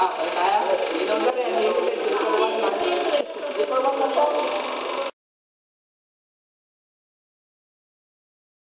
啊，拜拜啊